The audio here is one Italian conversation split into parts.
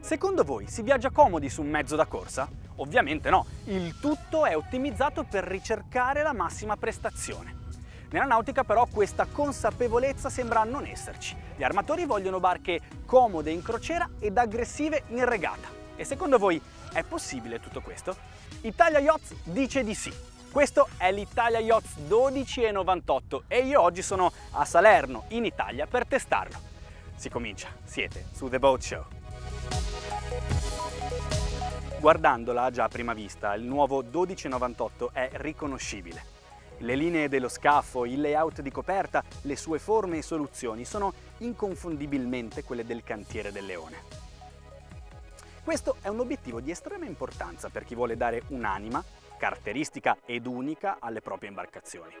Secondo voi si viaggia comodi su un mezzo da corsa? Ovviamente no, il tutto è ottimizzato per ricercare la massima prestazione. Nella nautica però questa consapevolezza sembra non esserci. Gli armatori vogliono barche comode in crociera ed aggressive in regata. E secondo voi è possibile tutto questo? Italia Yachts dice di sì. Questo è l'Italia Yachts 1298 e io oggi sono a Salerno, in Italia, per testarlo. Si comincia, siete su The Boat Show. Guardandola già a prima vista, il nuovo 1298 è riconoscibile. Le linee dello scafo, il layout di coperta, le sue forme e soluzioni sono inconfondibilmente quelle del cantiere del Leone. Questo è un obiettivo di estrema importanza per chi vuole dare un'anima, caratteristica ed unica alle proprie imbarcazioni.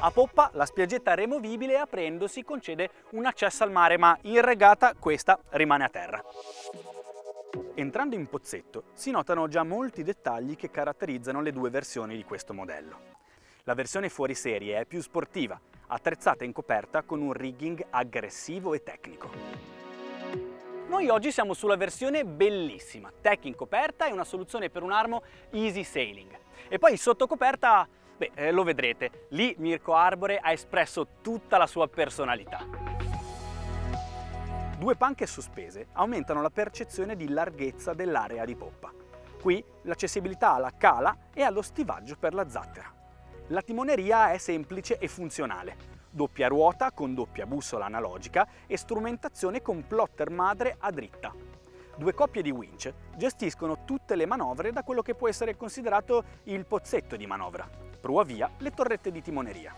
A poppa la spiaggetta removibile aprendosi concede un accesso al mare ma in regata questa rimane a terra. Entrando in pozzetto si notano già molti dettagli che caratterizzano le due versioni di questo modello. La versione fuori serie è più sportiva, attrezzata in coperta con un rigging aggressivo e tecnico. Noi oggi siamo sulla versione bellissima, tech in coperta e una soluzione per un armo easy sailing. E poi sotto coperta, beh, eh, lo vedrete, lì Mirko Arbore ha espresso tutta la sua personalità. Due panche sospese aumentano la percezione di larghezza dell'area di poppa. Qui l'accessibilità alla cala e allo stivaggio per la zattera. La timoneria è semplice e funzionale. Doppia ruota con doppia bussola analogica e strumentazione con plotter madre a dritta. Due coppie di winch gestiscono tutte le manovre da quello che può essere considerato il pozzetto di manovra. Prua via le torrette di timoneria.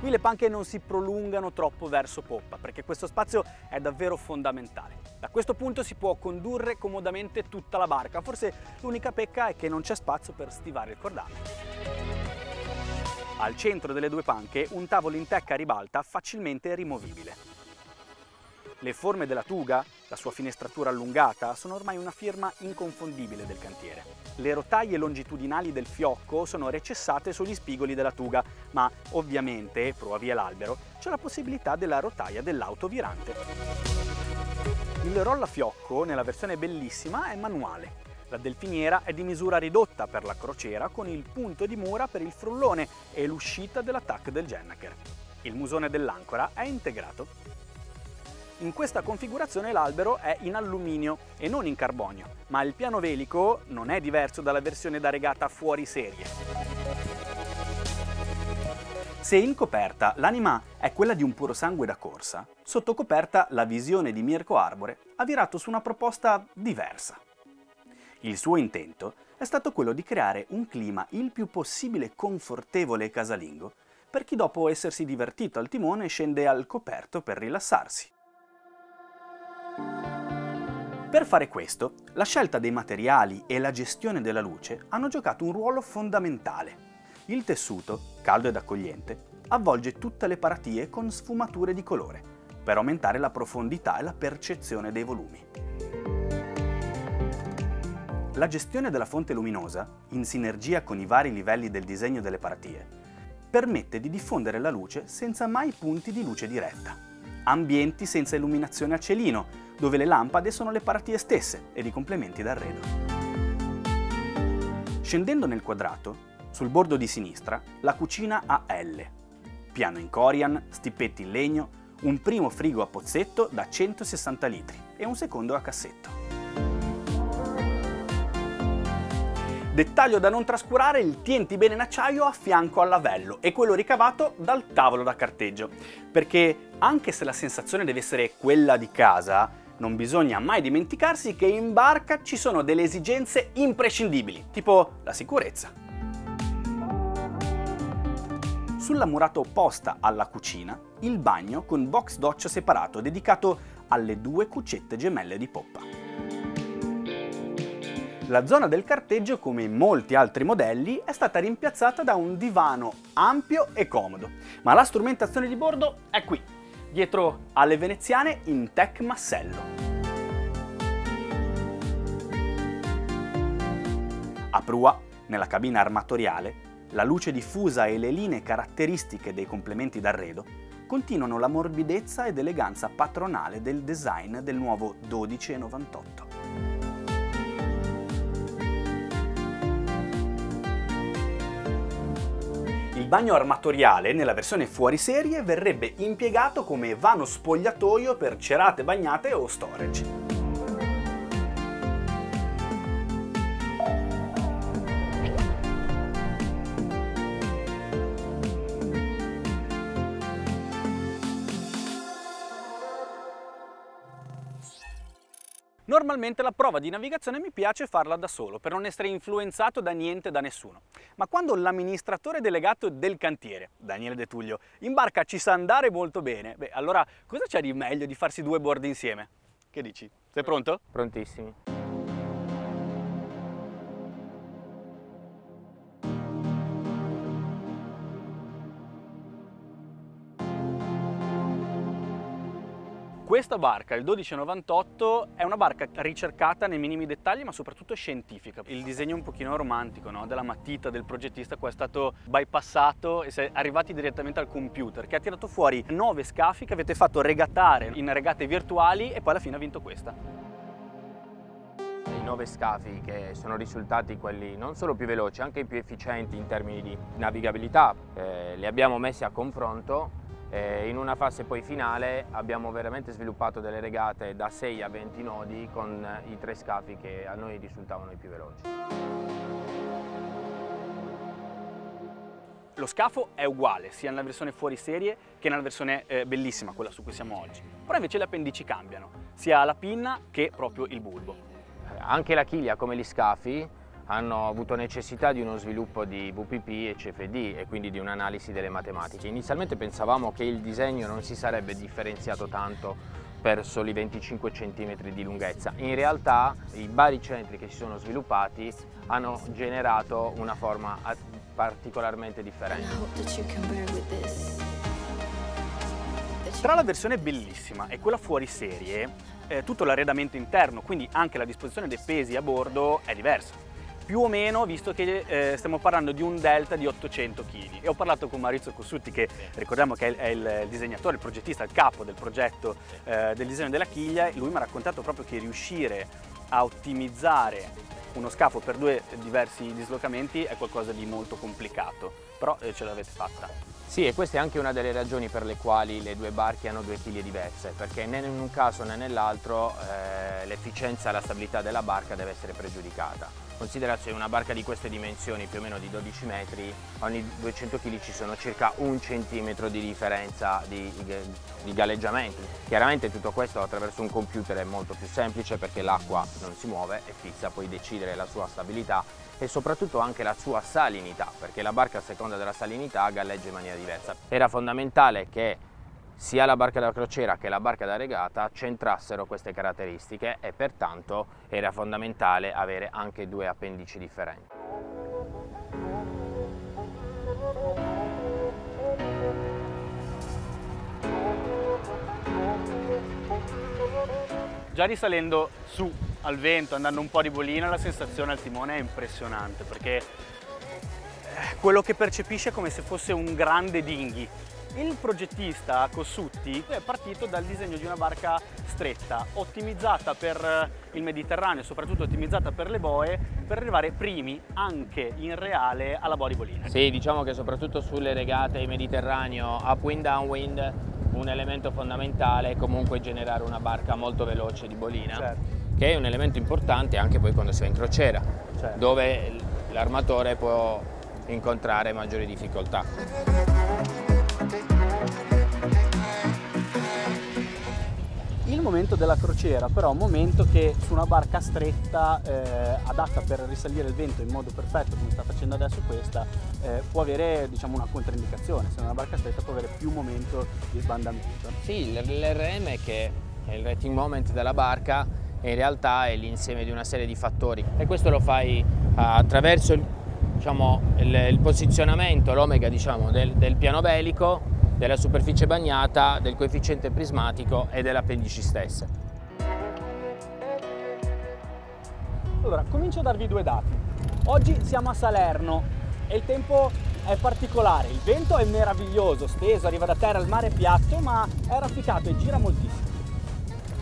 Qui le panche non si prolungano troppo verso poppa perché questo spazio è davvero fondamentale. Da questo punto si può condurre comodamente tutta la barca, forse l'unica pecca è che non c'è spazio per stivare il cordame. Al centro delle due panche un tavolo in tecca ribalta facilmente rimovibile. Le forme della tuga, la sua finestratura allungata, sono ormai una firma inconfondibile del cantiere. Le rotaie longitudinali del fiocco sono recessate sugli spigoli della tuga, ma ovviamente, prova via l'albero, c'è la possibilità della rotaia dell'auto virante. Il rollafiocco, nella versione bellissima, è manuale. La delfiniera è di misura ridotta per la crociera con il punto di mura per il frullone e l'uscita dell'attack del Gennaker. Il musone dell'ancora è integrato. In questa configurazione l'albero è in alluminio e non in carbonio, ma il piano velico non è diverso dalla versione da regata fuori serie. Se in coperta l'anima è quella di un puro sangue da corsa, sotto coperta la visione di Mirko Arbore ha virato su una proposta diversa. Il suo intento è stato quello di creare un clima il più possibile confortevole e casalingo per chi dopo essersi divertito al timone scende al coperto per rilassarsi. Per fare questo, la scelta dei materiali e la gestione della luce hanno giocato un ruolo fondamentale. Il tessuto, caldo ed accogliente, avvolge tutte le paratie con sfumature di colore, per aumentare la profondità e la percezione dei volumi. La gestione della fonte luminosa, in sinergia con i vari livelli del disegno delle paratie, permette di diffondere la luce senza mai punti di luce diretta. Ambienti senza illuminazione a cielino, dove le lampade sono le paratie stesse ed i complementi d'arredo. Scendendo nel quadrato, sul bordo di sinistra, la cucina a L. Piano in corian, stippetti in legno, un primo frigo a pozzetto da 160 litri e un secondo a cassetto. Dettaglio da non trascurare il TNT bene in acciaio a fianco al lavello e quello ricavato dal tavolo da carteggio, perché anche se la sensazione deve essere quella di casa, non bisogna mai dimenticarsi che in barca ci sono delle esigenze imprescindibili, tipo la sicurezza. Sulla murata opposta alla cucina, il bagno con box doccia separato dedicato alle due cuccette gemelle di poppa. La zona del carteggio, come in molti altri modelli, è stata rimpiazzata da un divano ampio e comodo, ma la strumentazione di bordo è qui, dietro alle veneziane in tech massello. A prua, nella cabina armatoriale, la luce diffusa e le linee caratteristiche dei complementi d'arredo continuano la morbidezza ed eleganza patronale del design del nuovo 1298. Bagno armatoriale nella versione fuori serie verrebbe impiegato come vano spogliatoio per cerate bagnate o storage. Normalmente la prova di navigazione mi piace farla da solo, per non essere influenzato da niente da nessuno. Ma quando l'amministratore delegato del cantiere, Daniele De Tullio, in barca ci sa andare molto bene, beh, allora cosa c'è di meglio di farsi due board insieme? Che dici? Sei pronto? Prontissimi. Questa barca, il 1298, è una barca ricercata nei minimi dettagli ma soprattutto scientifica. Il disegno è un pochino romantico no? della matita del progettista qua è stato bypassato e si è arrivati direttamente al computer che ha tirato fuori nove scafi che avete fatto regattare in regate virtuali e poi alla fine ha vinto questa i nove scafi che sono risultati quelli non solo più veloci, anche più efficienti in termini di navigabilità, eh, li abbiamo messi a confronto eh, in una fase poi finale abbiamo veramente sviluppato delle regate da 6 a 20 nodi con i tre scafi che a noi risultavano i più veloci. Lo scafo è uguale sia nella versione fuori serie che nella versione eh, bellissima, quella su cui siamo oggi. Però invece le appendici cambiano, sia la pinna che proprio il bulbo. Anche la chiglia, come gli scafi, hanno avuto necessità di uno sviluppo di VPP e CFD e quindi di un'analisi delle matematiche. Inizialmente pensavamo che il disegno non si sarebbe differenziato tanto per soli 25 cm di lunghezza. In realtà i baricentri che si sono sviluppati hanno generato una forma particolarmente differente. Tra la versione bellissima e quella fuori serie, eh, tutto l'arredamento interno, quindi anche la disposizione dei pesi a bordo è diversa più o meno visto che eh, stiamo parlando di un delta di 800 kg e ho parlato con Maurizio Cossutti che ricordiamo che è il, disegnatore, il progettista, il capo del progetto eh, del disegno della chiglia. Lui mi ha raccontato proprio che riuscire a ottimizzare uno scafo per due diversi dislocamenti è qualcosa di molto complicato. Però eh, ce l'avete fatta. Sì, e questa è anche una delle ragioni per le quali le due barche hanno due chiglie diverse, perché né in un caso né nell'altro eh, l'efficienza e la stabilità della barca deve essere pregiudicata. Considerazione una barca di queste dimensioni, più o meno di 12 metri, ogni 200 kg ci sono circa un centimetro di differenza di, di galleggiamento. Chiaramente tutto questo attraverso un computer è molto più semplice perché l'acqua non si muove, è fissa, puoi decidere la sua stabilità e soprattutto anche la sua salinità, perché la barca a seconda della salinità galleggia in maniera diversa. Era fondamentale che sia la barca da crociera che la barca da regata centrassero queste caratteristiche e pertanto era fondamentale avere anche due appendici differenti. Già risalendo su al vento, andando un po' di bolina, la sensazione al timone è impressionante perché eh, quello che percepisce è come se fosse un grande dinghy il progettista Cossutti è partito dal disegno di una barca stretta, ottimizzata per il Mediterraneo, soprattutto ottimizzata per le boe, per arrivare primi anche in reale alla bodybolina. Sì, diciamo che soprattutto sulle regate in Mediterraneo, upwind, downwind, un elemento fondamentale è comunque generare una barca molto veloce di bolina, certo. che è un elemento importante anche poi quando si va in crociera, certo. dove l'armatore può incontrare maggiori difficoltà. Il momento della crociera però è un momento che su una barca stretta, eh, adatta per risalire il vento in modo perfetto come sta facendo adesso questa, eh, può avere diciamo, una controindicazione, se una barca stretta può avere più momento di sbandamento. Sì, l'RM che è il rating moment della barca in realtà è l'insieme di una serie di fattori e questo lo fai attraverso il, diciamo, il, il posizionamento, l'omega diciamo, del, del piano belico della superficie bagnata, del coefficiente prismatico e delle appendici stesse. Allora, comincio a darvi due dati. Oggi siamo a Salerno e il tempo è particolare, il vento è meraviglioso, steso, arriva da terra, il mare è piatto, ma è rafficato e gira moltissimo.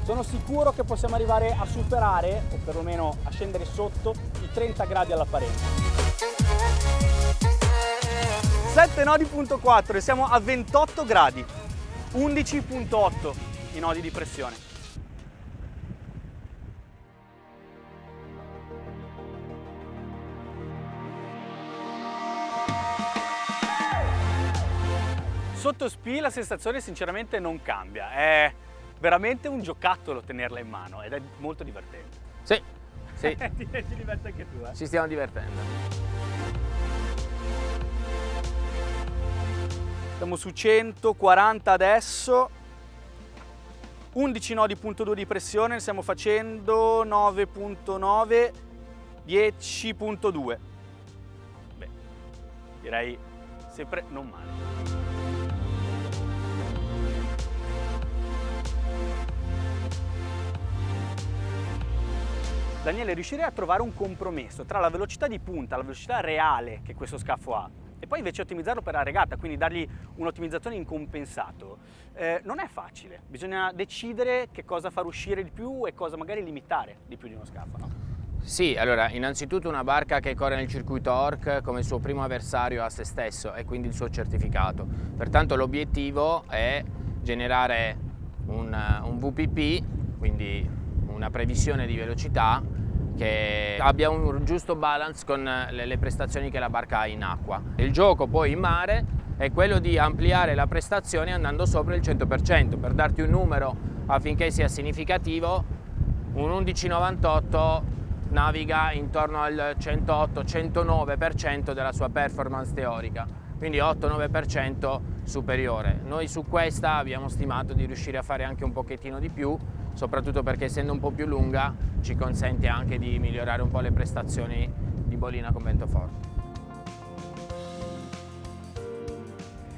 Sono sicuro che possiamo arrivare a superare, o perlomeno a scendere sotto, i 30 gradi all'apparenza. 7 nodi punto 4 e siamo a 28 gradi, 11.8 i nodi di pressione. Sotto spi la sensazione sinceramente non cambia, è veramente un giocattolo tenerla in mano ed è molto divertente. Sì, sì. ti, ti diverti anche tu, eh? Ci stiamo divertendo. Siamo su 140 adesso, 11 nodi punto 2 di pressione, ne stiamo facendo 9.9, 10.2. Beh, direi sempre non male. Daniele, riuscirei a trovare un compromesso tra la velocità di punta, la velocità reale che questo scafo ha, poi invece ottimizzarlo per la regata, quindi dargli un'ottimizzazione in compensato, eh, non è facile. Bisogna decidere che cosa far uscire di più e cosa magari limitare di più di uno scafo, no? Sì, allora, innanzitutto una barca che corre nel circuito ORC come suo primo avversario a se stesso e quindi il suo certificato. Pertanto l'obiettivo è generare un, un VPP, quindi una previsione di velocità che abbia un giusto balance con le, prestazioni che la barca ha in acqua. Il gioco poi in mare è quello di ampliare la prestazione andando sopra il 100%. Per darti un numero affinché sia significativo, un 1198 naviga intorno al 108-109% della sua performance teorica, quindi 8-9% superiore. Noi su questa abbiamo stimato di riuscire a fare anche un pochettino di più soprattutto perché essendo un po' più lunga ci consente anche di migliorare un po' le prestazioni di bolina con vento forte.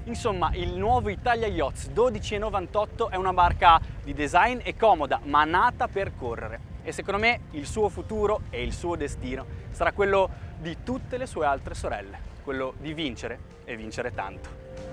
Insomma, il nuovo Italia Yachts 1298 è una barca di design e comoda, ma nata per correre. E secondo me il suo futuro e il suo destino sarà quello di tutte le sue altre sorelle, quello di vincere e vincere tanto.